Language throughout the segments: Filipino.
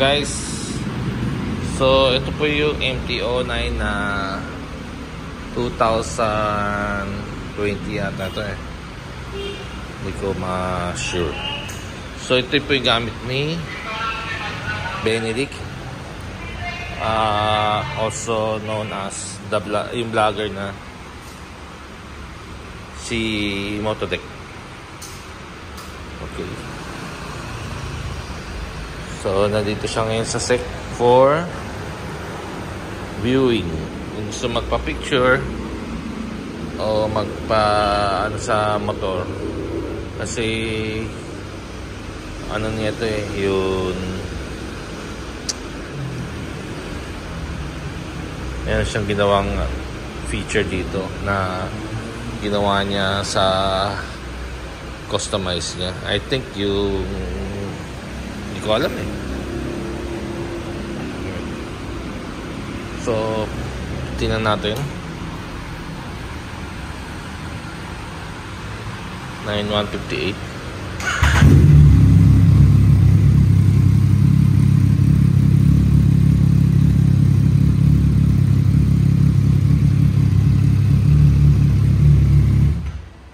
Guys, so ito po yung MT-09 na 2020 yata ito eh. Hindi ko ma-sure. So ito po yung gamit ni Benedict. Uh, also known as the yung vlogger na si Motodek. Okay. So, nandito siya ngayon sa SEC for viewing. Kung gusto magpa-picture o magpa ano sa motor. Kasi ano niya to eh yun. Meron siyang ginawang feature dito na ginawa niya sa customize niya. I think yung ko alam eh. So tingnan natin. 9158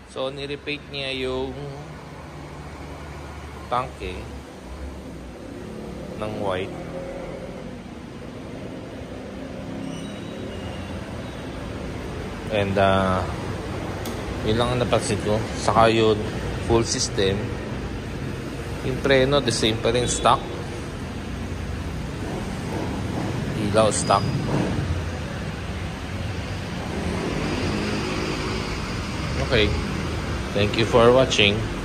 So, nirepaint niya yung tanke ng white. And, uh, yun lang ang napansin ko. Saka yun, full system. Yung preno, the same pa rin stock. Ilaw stock. Okay. Thank you for watching.